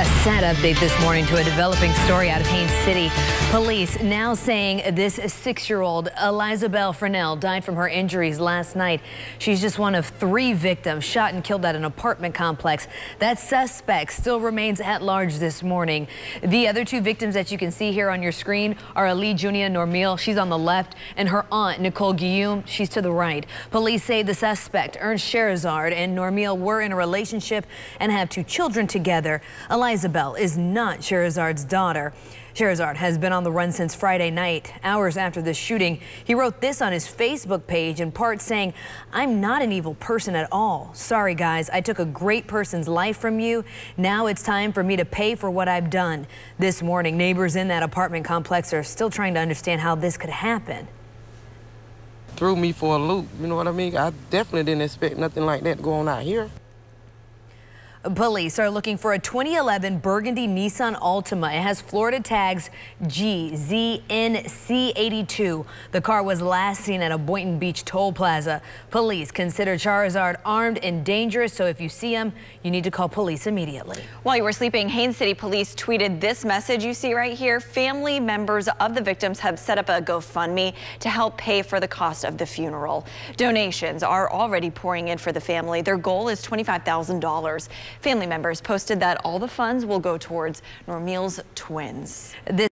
Yes. Sad update this morning to a developing story out of Haines City. Police now saying this six-year-old Eliza Bell Fresnel died from her injuries last night. She's just one of three victims shot and killed at an apartment complex. That suspect still remains at large this morning. The other two victims that you can see here on your screen are Ali Junia Normil, she's on the left, and her aunt Nicole Guillaume, she's to the right. Police say the suspect, Ernst Scherazard, and Normil were in a relationship and have two children together. Eliza Bell is not Scherazard's daughter. Scherazard has been on the run since Friday night. Hours after the shooting, he wrote this on his Facebook page, in part saying, I'm not an evil person at all. Sorry, guys, I took a great person's life from you. Now it's time for me to pay for what I've done. This morning, neighbors in that apartment complex are still trying to understand how this could happen. Threw me for a loop, you know what I mean? I definitely didn't expect nothing like that to go on out here. Police are looking for a 2011 Burgundy Nissan Altima. It has Florida tags GZNC82. The car was last seen at a Boynton Beach toll plaza. Police consider Scherazard armed and dangerous, so if you see him, you need to call police immediately. While you were sleeping, Haines City Police tweeted this message you see right here. Family members of the victims have set up a GoFundMe to help pay for the cost of the funeral. Donations are already pouring in for the family. Their goal is $25,000. Family members posted that all the funds will go towards Normil's twins. This